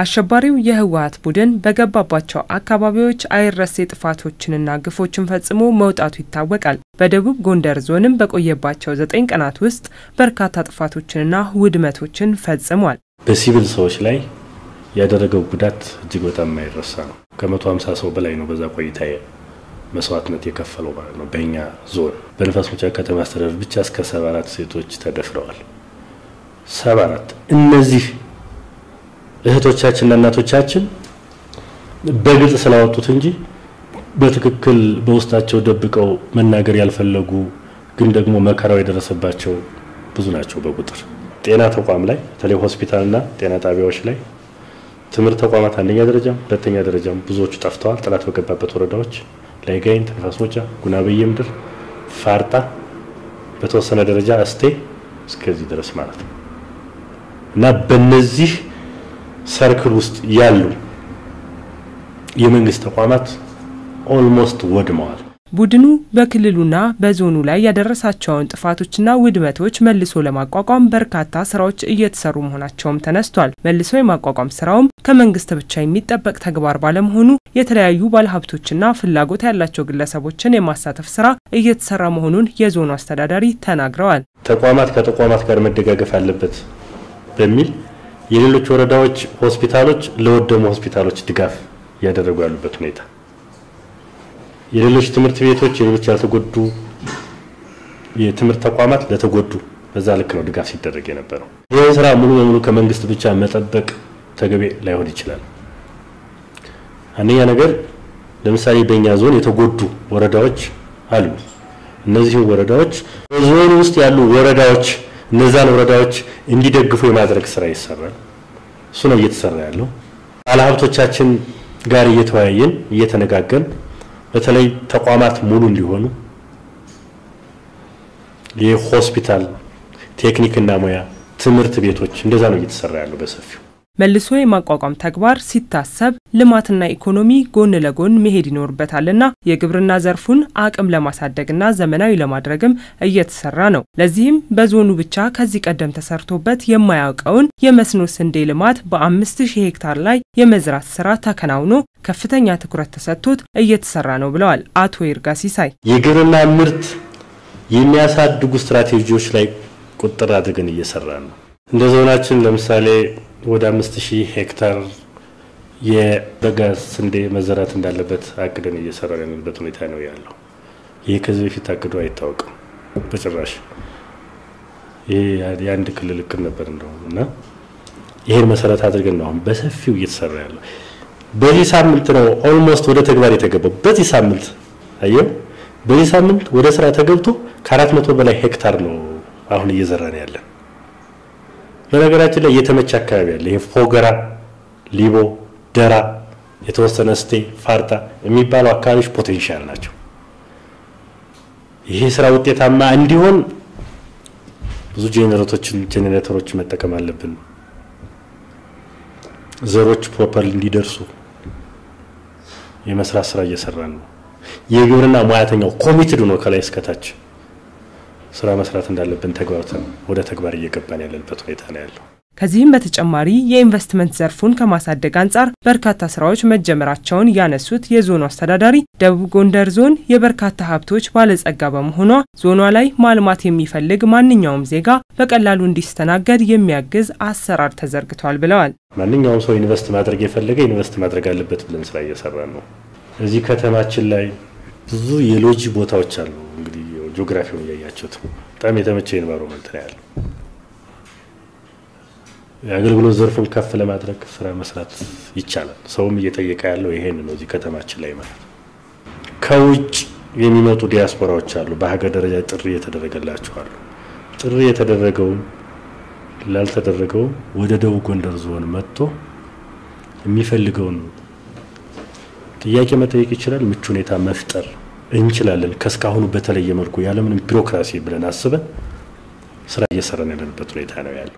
አሸባሪው የህወሀት ቡድን በገባባቸው አካባቢዎች አይረሴ ጥፋቶችንና ግፎችን ፈጽሞ መውጣቱ ይታወቃል። በደቡብ ጎንደር ዞንም በቆየባቸው ዘጠኝ ቀናት ውስጥ በርካታ ጥፋቶችንና ውድመቶችን ፈጽሟል። በሲቪል ሰዎች ላይ ያደረገው ጉዳት እጅግ በጣም የማይረሳ ነው። ከመቶ ሀምሳ ሰው በላይ ነው በዛ ቆይታ መስዋዕትነት የከፈለው ማለት ነው። በእኛ ዞን በንፋስ መውጫ ከተማ አስተዳደር ብቻ እስከ ሰባ አራት ሴቶች ተደፍረዋል። ሰባ አራት እነዚህ እህቶቻችንና እናቶቻችን በግልጽ ስላወጡት እንጂ በትክክል በውስጣቸው ደብቀው መናገር ያልፈለጉ ግን ደግሞ መከራው የደረሰባቸው ብዙ ናቸው በቁጥር ጤና ተቋም ላይ በተለይ ሆስፒታልና ጤና ጣቢያዎች ላይ ትምህርት ተቋማት አንደኛ ደረጃም ሁለተኛ ደረጃም ብዙዎቹ ጠፍተዋል። ጠላት በገባበት ወረዳዎች ላይ ጋይንት፣ ንፋስ መውጫ፣ ጉና በየምድር፣ ፋርጣ በተወሰነ ደረጃ እስቴ እስከዚህ ድረስ ማለት ነው እና በነዚህ circle ውስጥ ያሉ የመንግስት ተቋማት almost ወድመዋል። ቡድኑ በክልሉና በዞኑ ላይ ያደረሳቸውን ጥፋቶችና ውድመቶች መልሶ ለማቋቋም በርካታ ስራዎች እየተሰሩ መሆናቸውም ተነስቷል። መልሶ የማቋቋም ስራውም ከመንግስት ብቻ የሚጠበቅ ተግባር ባለመሆኑ የተለያዩ ባለሀብቶችና ፍላጎት ያላቸው ግለሰቦችን የማሳተፍ ስራ እየተሰራ መሆኑን የዞኑ አስተዳዳሪ ተናግረዋል። ተቋማት ከተቋማት ጋር መደጋገፍ አለበት በሚል የሌሎች ወረዳዎች ሆስፒታሎች ለወደሙ ሆስፒታሎች ድጋፍ እያደረጉ ያሉበት ሁኔታ የሌሎች ትምህርት ቤቶች የሌሎች ያልተጎዱ የትምህርት ተቋማት ለተጎዱ በዛ ልክ ነው ድጋፍ ሲደረግ የነበረው። ይህን ስራ ሙሉ በሙሉ ከመንግስት ብቻ መጠበቅ ተገቢ ላይሆን ይችላል። አንደኛ ነገር ለምሳሌ በእኛ ዞን የተጎዱ ወረዳዎች አሉ። እነዚህም ወረዳዎች በዞኑ ውስጥ ያሉ ወረዳዎች እነዛን ወረዳዎች እንዲደግፉ የማድረግ ስራ ይሰራል። እሱ ነው እየተሰራ ያለው። ባለሀብቶቻችን ጋር እየተወያየን እየተነጋገን በተለይ ተቋማት ሙሉ እንዲሆኑ የሆስፒታል፣ ቴክኒክና ሙያ ትምህርት ቤቶች እንደዛ ነው እየተሰራ ያለው በሰፊው። መልሶ የማቋቋም ተግባር ሲታሰብ ልማትና ኢኮኖሚ ጎን ለጎን መሄድ ይኖርበታልና የግብርና ዘርፉን አቅም ለማሳደግና ዘመናዊ ለማድረግም እየተሰራ ነው። ለዚህም በዞኑ ብቻ ከዚህ ቀደም ተሰርቶበት የማያውቀውን የመስኖ ስንዴ ልማት በአምስት ሺህ ሄክታር ላይ የመዝራት ስራ ተከናውኖ ከፍተኛ ትኩረት ተሰጥቶት እየተሰራ ነው ብለዋል አቶ ይርጋ ሲሳይ። የግብርና ምርት የሚያሳድጉ ስትራቴጂዎች ላይ ትኩረት አድርገን እየሰራ ነው። እንደ ዞናችን ለምሳሌ ወደ አምስት ሺህ ሄክታር የበጋ ስንዴ መዘራት እንዳለበት አቅደን እየሰራ ያለንበት ሁኔታ ነው ያለው። ይህ ከዚህ በፊት አቅዶ አይታወቅም በጭራሽ። ይህ የአንድ ክልል እቅድ ነበር እንደው እና ይሄን መሰረት አድርገን ነው አሁን በሰፊው እየተሰራ ያለው። በዚህ ሳምንት ነው almost ወደ ተግባር የተገባው። በዚህ ሳምንት አየው፣ በዚህ ሳምንት ወደ ስራ ተገብቶ ከአራት መቶ በላይ ሄክታር ነው አሁን እየዘራን ያለን። በነገራችን ላይ የተመቸ አካባቢ አለ። ይሄ ፎገራ፣ ሊቦ፣ ደራ፣ የተወሰነ እስቴ፣ ፋርጣ የሚባሉ አካባቢዎች potential ናቸው። ይሄ ስራ ውጤታማ እንዲሆን ብዙ ጄኔሬተሮችን ጄኔሬተሮች መጠቀም አለብን። ዘሮች properly እንዲደርሱ የመስራት ስራ እየሰራን ነው። የግብርና ሙያተኛው ኮሚትድ ነው ከላይ እስከታች ስራ መስራት እንዳለብን ተግባብተን ወደ ተግባር እየገባን ያለንበት ሁኔታ ነው ያለው። ከዚህም በተጨማሪ የኢንቨስትመንት ዘርፉን ከማሳደግ አንጻር በርካታ ስራዎች መጀመራቸውን ያነሱት የዞኑ አስተዳዳሪ ደቡብ ጎንደር ዞን የበርካታ ሀብቶች ባለጸጋ በመሆኗ ዞኗ ላይ ማልማት የሚፈልግ ማንኛውም ዜጋ በቀላሉ እንዲስተናገድ የሚያግዝ አሰራር ተዘርግቷል ብለዋል። ማንኛውም ሰው invest ማድረግ የፈለገ invest ማድረግ አለበት ብለን ስራ እየሰራን ነው። እዚህ ከተማችን ላይ ብዙ የሎጂ ቦታዎች አሉ። እንግዲህ ጂኦግራፊውን እያያችሁት በጣም የተመቸ environment ነው ያለው። የአገልግሎት ዘርፉን ከፍ ለማድረግ ስራ መስራት ይቻላል። ሰውም እየጠየቀ ያለው ይሄን ነው። እዚህ ከተማችን ላይ ማለት ከውጭ የሚመጡ ዲያስፖራዎች አሉ። በሀገር ደረጃ ጥሪ የተደረገላቸው አሉ። ጥሪ የተደረገውም ላልተደረገውም ወደ ደቡብ ጎንደር ዞን መጥቶ የሚፈልገውን ጥያቄ መጠየቅ ይችላል። ምቹ ሁኔታ መፍጠር እንችላለን። ከእስካሁኑ በተለየ መልኩ ያለምንም ቢሮክራሲ ብለን አስበን ስራ እየሰራን ያለንበት ሁኔታ ነው ያለው።